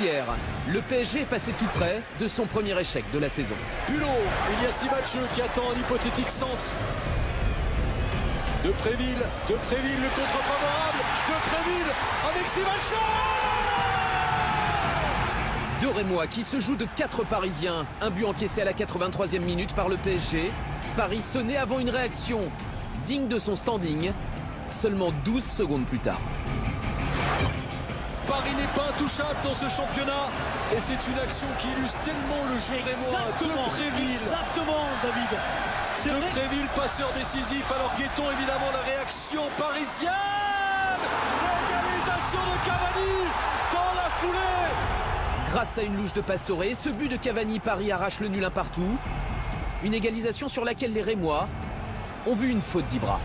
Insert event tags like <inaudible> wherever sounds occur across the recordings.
hier, le PSG est passé tout près de son premier échec de la saison. Bulot, il y a Simatcheux qui attend un hypothétique centre. De Préville, de Préville, le contre favorable, de Préville avec Simatcheux De Rémois qui se joue de 4 Parisiens. Un but encaissé à la 83e minute par le PSG. Paris sonné avant une réaction digne de son standing, seulement 12 secondes plus tard. N'est pas intouchable dans ce championnat et c'est une action qui illustre tellement le jeu rémois de Préville. Exactement, David. De Préville, passeur décisif. Alors guettons évidemment la réaction parisienne. L'organisation de Cavani dans la foulée. Grâce à une louche de Pastore, ce but de Cavani, Paris arrache le nul un partout. Une égalisation sur laquelle les Rémois ont vu une faute d'Ibra.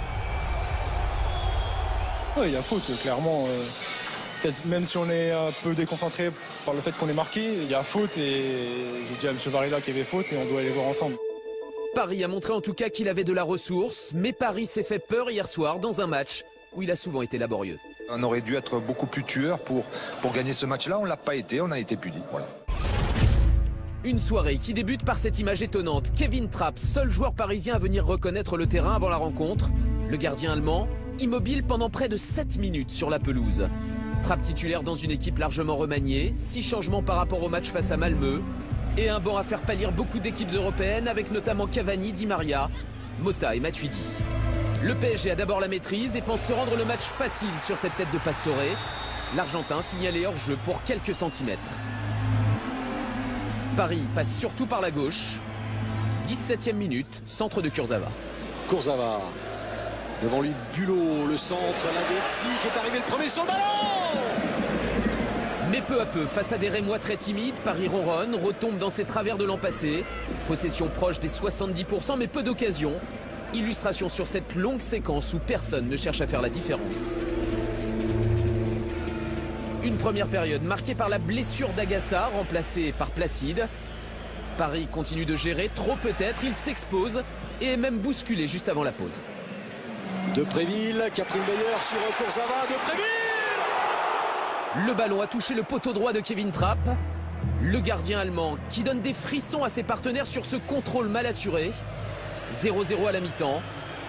Oui, il y a faute, clairement. Euh, même si on est un peu déconcentré par le fait qu'on est marqué, il y a faute et j'ai dit à M. Varela qu'il y avait faute et on doit aller voir ensemble. Paris a montré en tout cas qu'il avait de la ressource, mais Paris s'est fait peur hier soir dans un match où il a souvent été laborieux. On aurait dû être beaucoup plus tueur pour, pour gagner ce match-là. On ne l'a pas été, on a été puni. Voilà. Une soirée qui débute par cette image étonnante. Kevin Trapp, seul joueur parisien à venir reconnaître le terrain avant la rencontre. Le gardien allemand, immobile pendant près de 7 minutes sur la pelouse. Trapp titulaire dans une équipe largement remaniée, 6 changements par rapport au match face à Malmö, et un banc à faire pâlir beaucoup d'équipes européennes avec notamment Cavani, Di Maria, Mota et Matuidi. Le PSG a d'abord la maîtrise et pense se rendre le match facile sur cette tête de Pastore. L'Argentin signalé hors jeu pour quelques centimètres. Paris passe surtout par la gauche. 17e minute, centre de Kurzawa. Kurzawa Devant lui, Bulot, le centre, Lavezzi qui est arrivé le premier sur le ballon Mais peu à peu, face à des Rémois très timides, Paris ronronne, retombe dans ses travers de l'an passé. Possession proche des 70%, mais peu d'occasions. Illustration sur cette longue séquence où personne ne cherche à faire la différence. Une première période marquée par la blessure d'Agassa, remplacée par Placide. Paris continue de gérer, trop peut-être, il s'expose et est même bousculé juste avant la pause. De Préville qui a pris le meilleur sur Kurzawa. De Préville Le ballon a touché le poteau droit de Kevin Trapp. Le gardien allemand qui donne des frissons à ses partenaires sur ce contrôle mal assuré. 0-0 à la mi-temps.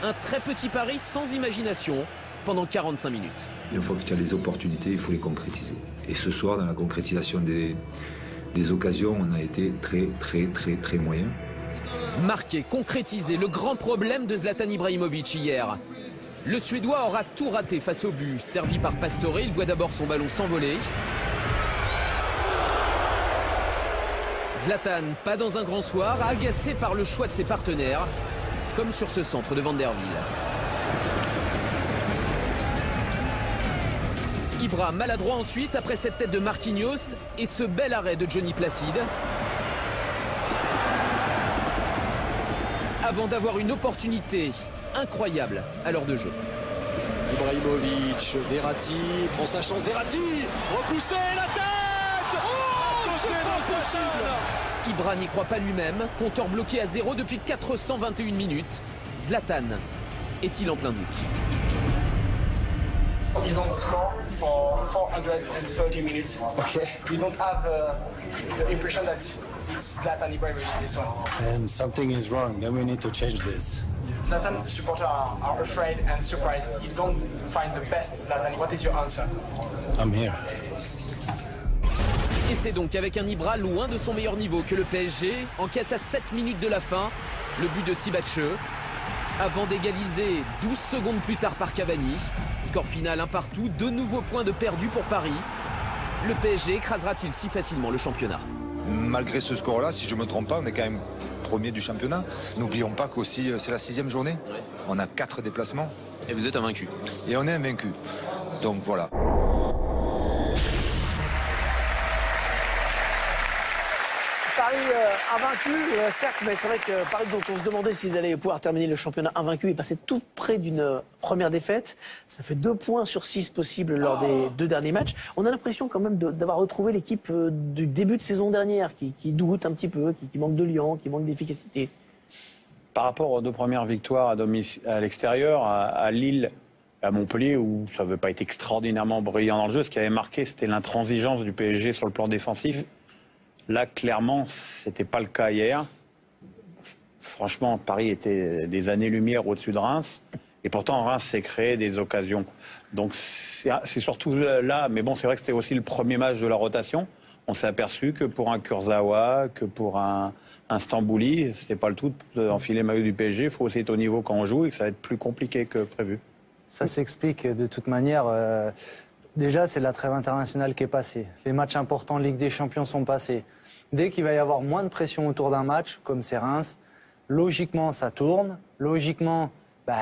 Un très petit pari sans imagination pendant 45 minutes. Une fois que tu as les opportunités, il faut les concrétiser. Et ce soir, dans la concrétisation des, des occasions, on a été très, très, très, très moyen. Marqué, concrétisé, le grand problème de Zlatan Ibrahimovic hier. Le Suédois aura tout raté face au but. Servi par Pastore, il voit d'abord son ballon s'envoler. Zlatan, pas dans un grand soir, agacé par le choix de ses partenaires, comme sur ce centre de Vanderville. Ibra maladroit ensuite après cette tête de Marquinhos et ce bel arrêt de Johnny Placide. Avant d'avoir une opportunité incroyable à l'heure de jeu. Ibrahimovic, Verratti prend sa chance, Verratti repoussé la tête oh, de Ibra n'y croit pas lui-même, compteur bloqué à zéro depuis 421 minutes. Zlatan est-il en plein doute? You don't score for 430 minutes. Okay. You don't have uh, the impression that it's Zlatan Ibrahimovic this one. And something is wrong. Then we need to change this. Zlatan supporters are, are afraid and surprised. You don't find the best Zlatan. What is your answer? I'm here. Et c'est donc avec un Ibra loin de son meilleur niveau que le PSG encaisse à 7 minutes de la fin le but de Sibatche avant d'égaliser 12 secondes plus tard par Cavani. Score final un partout, deux nouveaux points de perdu pour Paris. Le PSG écrasera-t-il si facilement le championnat? Malgré ce score-là, si je ne me trompe pas, on est quand même premier du championnat. N'oublions pas qu'aussi euh, c'est la sixième journée. On a quatre déplacements. Et vous êtes invaincu. Et on est invaincu. Donc voilà. Invaincu, euh, certes, mais c'est vrai que Paris, dont on se demandait s'ils allaient pouvoir terminer le championnat invaincu, est passé tout près d'une euh, première défaite. Ça fait deux points sur six possibles lors des deux derniers matchs. On a l'impression quand même d'avoir retrouvé l'équipe euh, du début de saison dernière, qui, qui doute un petit peu, qui, qui manque de lion, qui manque d'efficacité. Par rapport aux deux premières victoires à, l'extérieur, à, à Lille à Montpellier où ça n'avait pas été extraordinairement brillant dans le jeu. Ce qui avait marqué, c'était l'intransigeance du PSG sur le plan défensif. Là, clairement, c'était pas le cas hier. Franchement, Paris était des années-lumière au-dessus de Reims. Et pourtant, Reims s'est créé des occasions. Donc, c'est surtout là. Mais bon, c'est vrai que c'était aussi le premier match de la rotation. On s'est aperçu que pour un Kurzawa, que pour un, un Stambouli, c'était pas le tout d'enfiler le maillot du PSG. Il faut aussi être au niveau quand on joue et que ça va être plus compliqué que prévu. Ça s'explique de toute manière. euh, déjà, c'est la trêve internationale qui est passée. Les matchs importants Ligue des Champions sont passés. Dès qu'il va y avoir moins de pression autour d'un match, comme c'est Reims, logiquement, ça tourne. Logiquement, bah,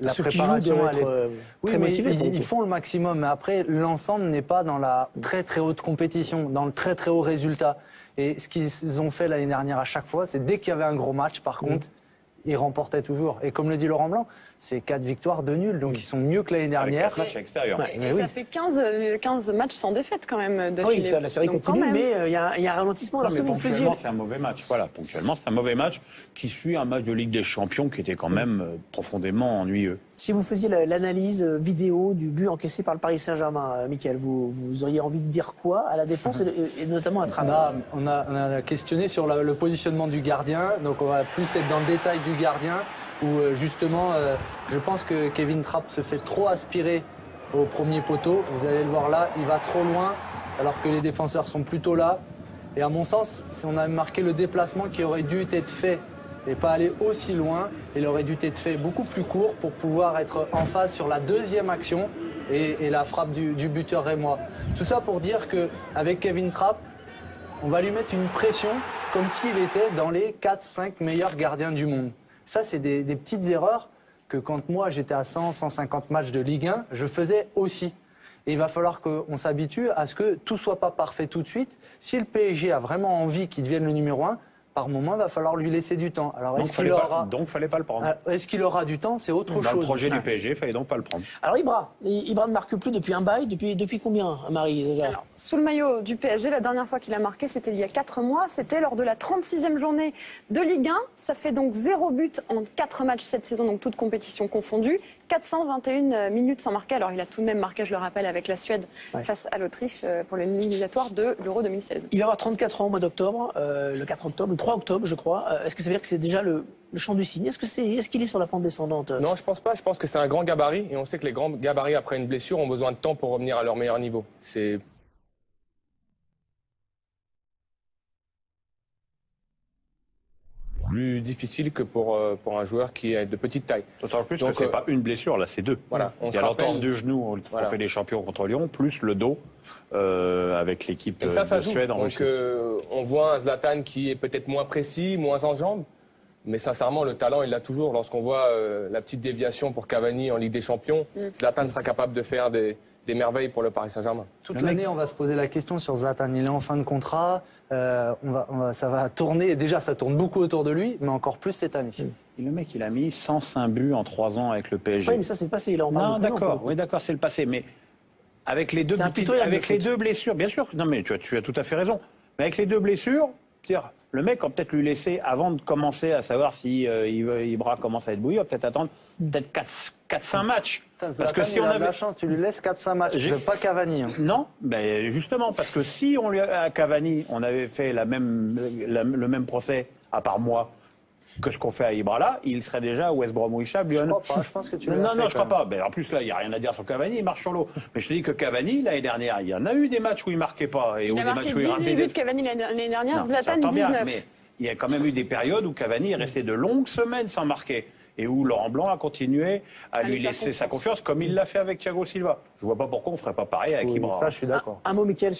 la Ceux préparation, elle est- euh, Oui, mais ils, ils font le maximum. Mais après, l'ensemble n'est pas dans la très très haute compétition, dans le très très haut résultat. Et ce qu'ils ont fait l'année dernière à chaque fois, c'est dès qu'il y avait un gros match, par contre, ils remportaient toujours. Et comme le dit Laurent Blanc, c'est quatre victoires, deux nuls. Donc ils sont mieux que l'année Avec dernière. matchs à l'extérieur. Ouais. Mais Et oui. ça fait 15, euh, 15 matchs sans défaite quand même Ah d'affilée. oui, ça, la série Donc, continue, mais euh, il y, a- il y a un ralentissement. Alors, Non, si mais vous faisiez. ponctuellement, c'est un mauvais match. Voilà, ponctuellement, c'est un mauvais match qui suit un match de Ligue des Champions qui était quand même euh, profondément ennuyeux. Si vous faisiez la- l'analyse euh, vidéo du but encaissé par le Paris Saint-Germain, Michael, vous, vous auriez envie de dire quoi à la défense et, <laughs> et notamment à On a, on, a, on a questionné sur la- le positionnement du gardien, donc on va plus être dans le détail du gardien, où euh, justement, euh, je pense que Kevin Trapp se fait trop aspirer au premier poteau. Vous allez le voir là, il va trop loin, alors que les défenseurs sont plutôt là. Et à mon sens, si on a marqué le déplacement qui aurait dû être fait et pas aller aussi loin, il aurait dû être fait beaucoup plus court pour pouvoir être en phase sur la deuxième action et, la frappe du, du buteur rémois. Tout ça pour dire que avec Kevin Trapp, on va lui mettre une pression comme s'il était dans les 4-5 meilleurs gardiens du monde. Ça, c'est des, petites erreurs que quand moi j'étais à 100, 150 matchs de Ligue 1, je faisais aussi. Et il va falloir qu'on s'habitue à ce que tout soit pas parfait tout de suite. Si le PSG a vraiment envie qu'il devienne le numéro 1, par moment, il va falloir lui laisser du temps. Alors, est-ce qu'il pas, aura, donc, fallait pas le prendre. euh, est-ce qu'il aura du temps? C'est autre Dans chose. le projet Ouais. du PSG, il fallait donc pas le prendre. Alors Ibra, Ibra ne marque plus depuis un bail, depuis, depuis combien, Marie déjà? Alors, sous le maillot du PSG, la dernière fois qu'il a marqué, c'était il y a 4 mois. C'était lors de la 36e journée de Ligue 1. Ça fait donc 0 but en 4 matchs cette saison, donc toute compétition confondue. 421 minutes sans marquer. Alors, il a tout de même marqué, je le rappelle, avec la Suède Ouais. face à l'Autriche euh, pour l'éliminatoire de l'Euro 2016. Il va avoir 34 ans au mois d'octobre, euh, le 4 octobre, le 3 octobre, je crois. Euh, Est-ce que ça veut dire que c'est déjà le, le champ du signe? Est-ce que c'est, est-ce qu'il est sur la pente descendante? Non, je pense pas. Je pense que c'est un grand gabarit et on sait que les grands gabarits après une blessure ont besoin de temps pour revenir à leur meilleur niveau. C'est plus difficile que pour, euh, pour un joueur qui est de petite taille. D'autant plus Donc, que c'est euh, pas une blessure, là, c'est deux. Voilà, on Il y a l'entorse du genou, on Voilà. fait les champions contre Lyon, plus le dos euh, avec l'équipe Et ça, ça de joue. Suède en Donc, Russie. euh, on voit un Zlatan qui est peut-être moins précis, moins en jambes. Mais sincèrement, le talent, il l'a toujours. Lorsqu'on voit euh, la petite déviation pour Cavani en Ligue des Champions, Zlatan sera capable de faire des, des merveilles pour le Paris Saint-Germain. Toute l'année, on va se poser la question sur Zlatan. Il est en fin de contrat. Euh, on va, on va- ça va tourner. Déjà, ça tourne beaucoup autour de lui, mais encore plus cette année. Et le mec, il a mis 105 buts en 3 ans avec le PSG. Oui, mais ça c'est le passé. On parle Non, d'accord, oui, d'accord, c'est le passé. Mais avec les deux, avec les blessures, bien sûr, non mais tu as, tu as tout à fait raison. Mais avec les deux blessures, dire, le mec, on va peut-être lui laisser, avant de commencer à savoir si euh, Ibra commence à être bouilli, peut-être attendre peut-être 4-5 matchs. Putain, Parce que si on de avait. la chance, tu lui laisses 4-5 matchs. Je veux pas Cavani. hein. Non, ben justement, parce que si on lui a- à Cavani, on avait fait la même, la- le même procès, à part moi, que ce qu'on fait à Ibra là, il serait déjà à West Bromwich Je Albion. crois pas. Je pense que tu Non, non, non, je crois pas. Ben, en plus, là, il n'y a rien à dire sur Cavani, il marche sur l'eau. Mais je te dis que Cavani, l'année dernière, il y en a eu des matchs où il marquait pas. Et où Il a des marqué matchs où il 18 ramenait buts des... Cavani l'année dernière, Non, Zlatan j'entends bien, 19. mais il y a quand même eu des périodes où Cavani est resté de longues semaines sans marquer. Et où Laurent Blanc a continué à, lui lui laisser sa confiance. comme il l'a fait avec Thiago Silva. Je vois pas pourquoi on ne ferait pas pareil avec Oui, Ibra. Ça, je suis d'accord. Un mot, Michael,